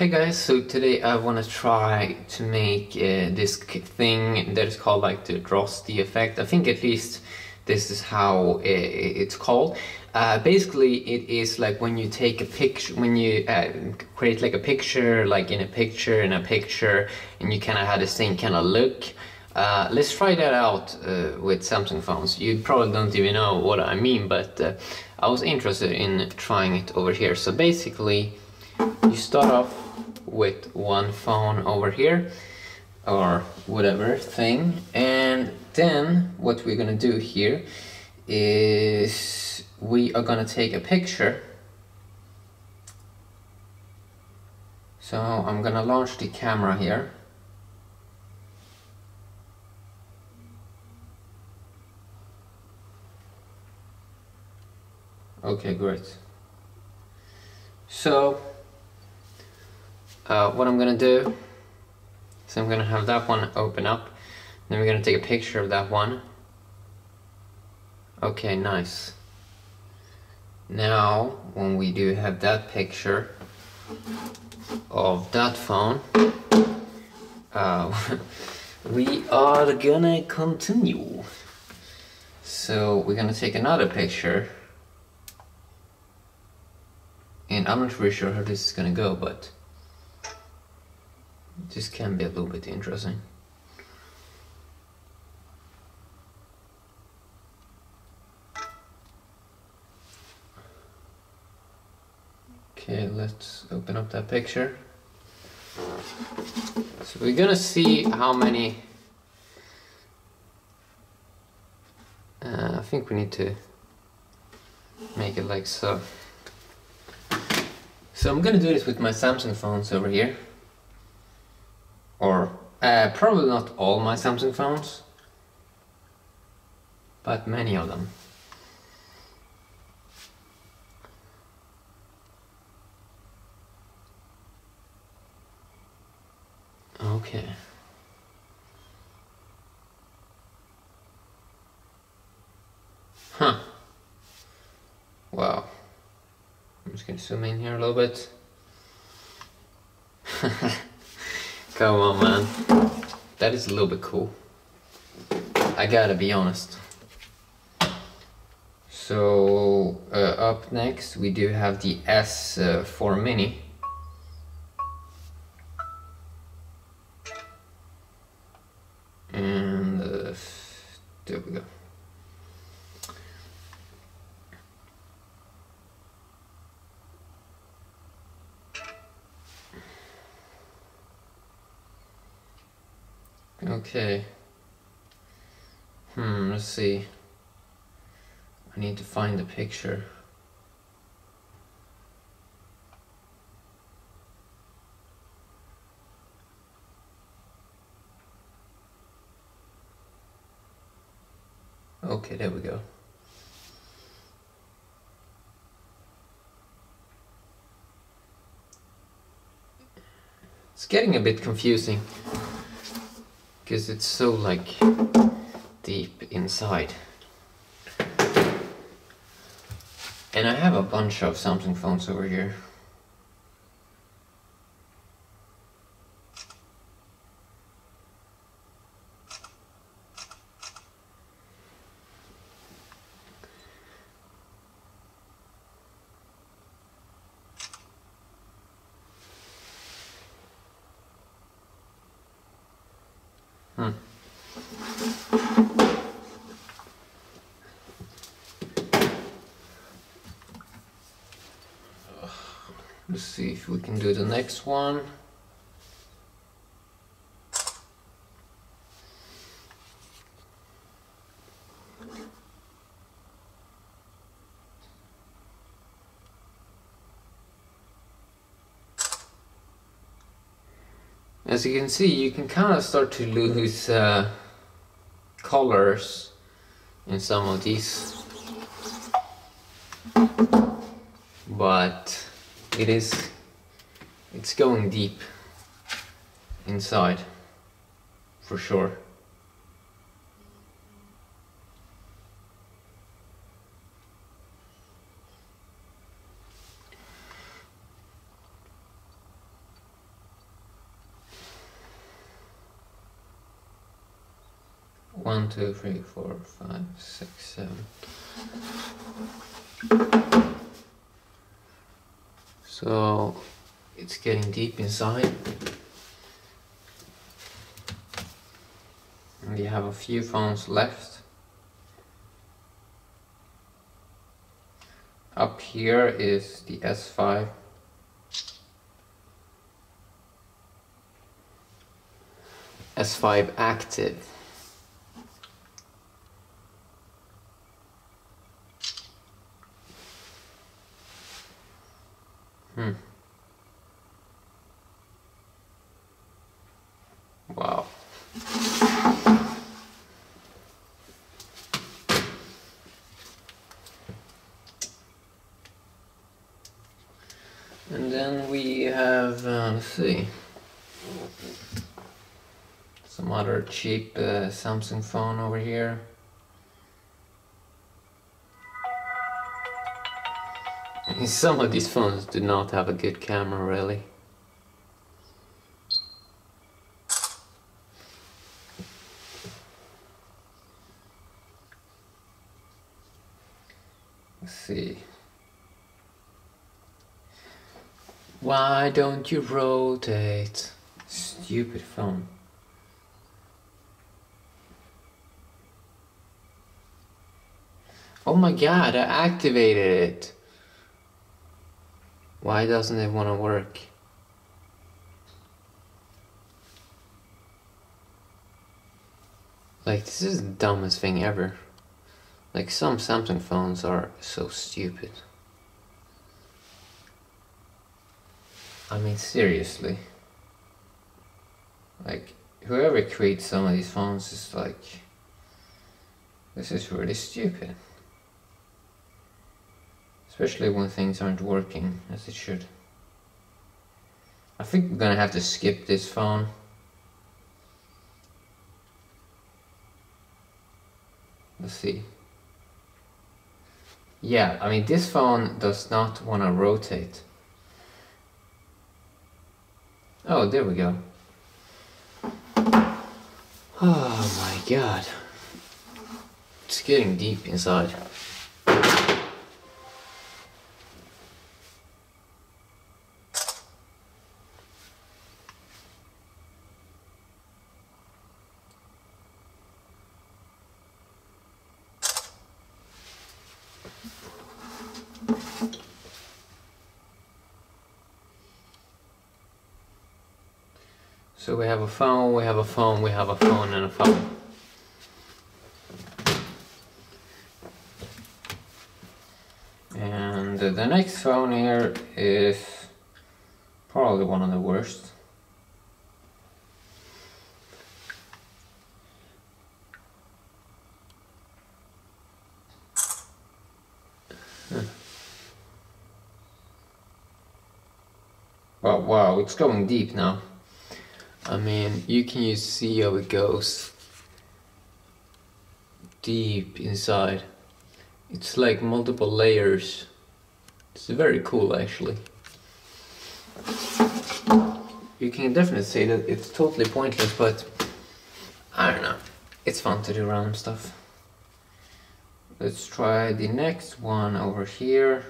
Hey guys, so today I want to try to make uh, this thing that is called like the Droste effect. I think at least this is how uh, it's called. Uh, basically, it is like when you take a picture, when you uh, create like a picture, like in a picture, in a picture, and you kind of have the same kind of look. Uh, let's try that out uh, with Samsung phones. You probably don't even know what I mean, but uh, I was interested in trying it over here. So basically, you start off with one phone over here, or whatever thing, and then what we're gonna do here is we are gonna take a picture. So I'm gonna launch the camera here. Okay, great. So, uh, what I'm gonna do is I'm gonna have that one open up. Then we're gonna take a picture of that one. Okay, nice. Now, when we do have that picture of that phone, uh, we are gonna continue. So we're gonna take another picture and I'm not really sure how this is gonna go but this can be a little bit interesting. Okay let's open up that picture. So we're gonna see how many uh, I think we need to make it like so. So I'm gonna do this with my Samsung phones over here. Or uh, probably not all my Samsung phones, but many of them. Okay. Huh. Wow. I'm just gonna zoom in here a little bit. Come on, man. That is a little bit cool. I gotta be honest. So, uh, up next we do have the S4 uh, Mini. And uh, there we go. Okay. Hmm, let's see. I need to find the picture. Okay, there we go. It's getting a bit confusing because it's so like deep inside. And I have a bunch of Samsung phones over here. Hmm. Let's see if we can do the next one. as you can see you can kind of start to lose uh, colors in some of these. But it is it's going deep inside for sure one, two, three, four, five, six, seven. So it's getting deep inside. And we have a few phones left. Up here is the S5. S5 active. Hmm. Wow. And then we have, uh, let's see, some other cheap uh, Samsung phone over here. Some of these phones do not have a good camera really. Let's see. Why don't you rotate? Stupid phone. Oh my god, I activated it. Why doesn't it want to work? Like, this is the dumbest thing ever. Like, some Samsung phones are so stupid. I mean, seriously. Like, whoever creates some of these phones is like... This is really stupid. Especially when things aren't working as it should. I think we're gonna have to skip this phone. Let's see. Yeah, I mean this phone does not want to rotate. Oh, there we go. Oh my god. It's getting deep inside. We have a phone, we have a phone, we have a phone and a phone. And the next phone here is probably one of the worst. Wow, wow, it's going deep now. I mean, you can you see how it goes deep inside. It's like multiple layers. It's very cool actually. You can definitely say that it's totally pointless, but I don't know. It's fun to do random stuff. Let's try the next one over here.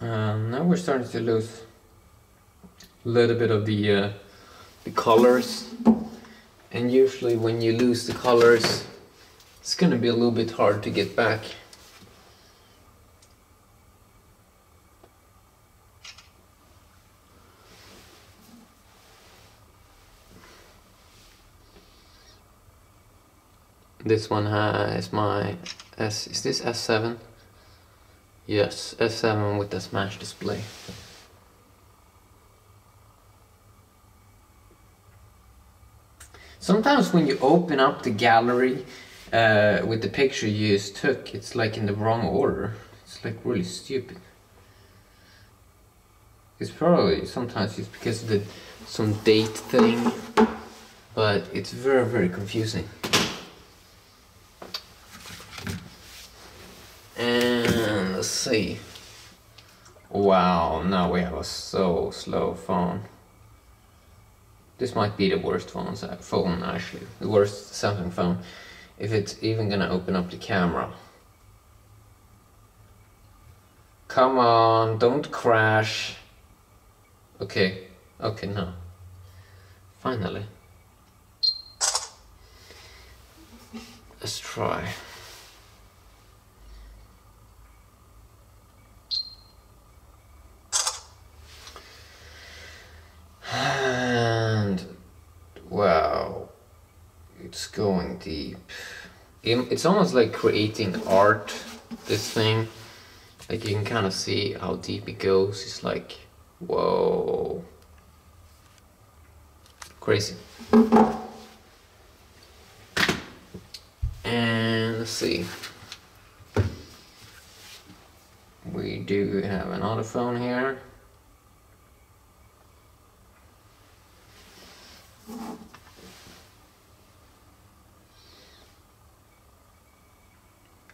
Um, now we're starting to lose a little bit of the, uh, the colors and usually when you lose the colors it's gonna be a little bit hard to get back. This one has my S, is this S7? Yes, S7 with the smash display. Sometimes when you open up the gallery uh, with the picture you just took, it's like in the wrong order. it's like really stupid. It's probably sometimes it's because of the some date thing, but it's very very confusing. And let's see. Wow, now we have a so slow phone. This might be the worst phone, phone actually, the worst Samsung phone, if it's even gonna open up the camera. Come on, don't crash. Okay, okay, no. Finally. Let's try. And wow, it's going deep. It's almost like creating art, this thing. Like you can kind of see how deep it goes. It's like Whoa. Crazy. And let's see. We do have another phone here.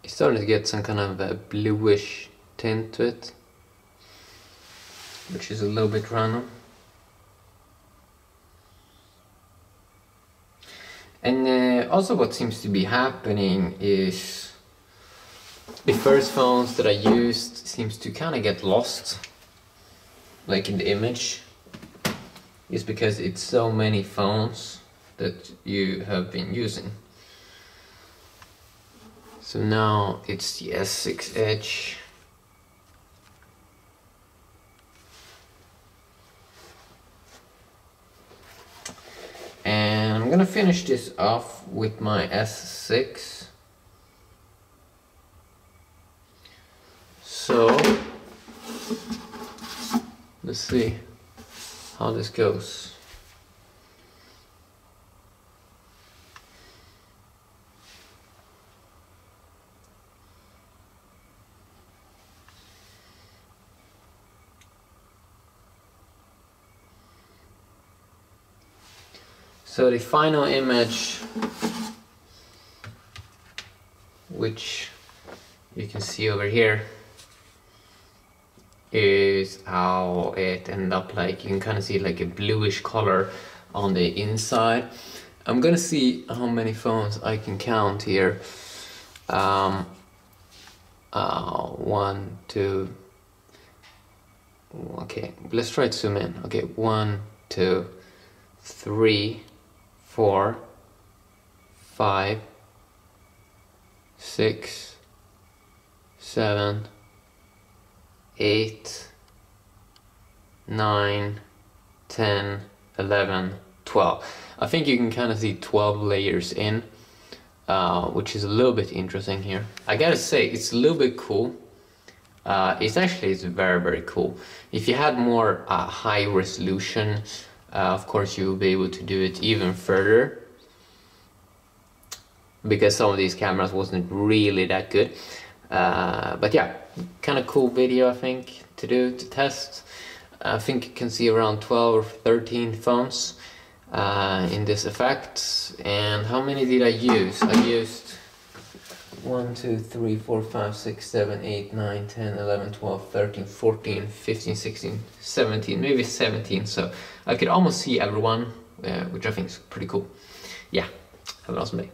It's starting to get some kind of a bluish tint to it which is a little bit random. And uh, also what seems to be happening is the first phones that I used seems to kind of get lost like in the image is because it's so many phones that you have been using. So now it's the S6 Edge And I'm gonna finish this off with my S6. So, let's see how this goes. So the final image, which you can see over here, is how it ended up like. You can kind of see like a bluish color on the inside. I'm gonna see how many phones I can count here. Um, uh, one, two, okay, let's try to zoom in. Okay, one, two, three, four, five, six, seven, eight, nine, ten, eleven, twelve. I think you can kind of see 12 layers in, uh, which is a little bit interesting here. I gotta say, it's a little bit cool. Uh, it's actually it's very, very cool. If you had more uh, high resolution of course you will be able to do it even further. Because some of these cameras wasn't really that good. Uh, but yeah kind of cool video I think to do to test. I think you can see around 12 or 13 phones uh, in this effect. And how many did I use? I used 1, 2, 3, 4, 5, 6, 7, 8, 9, 10, 11, 12, 13, 14, 15, 16, 17, maybe 17. So I could almost see everyone, uh, which I think is pretty cool. Yeah, have an awesome day.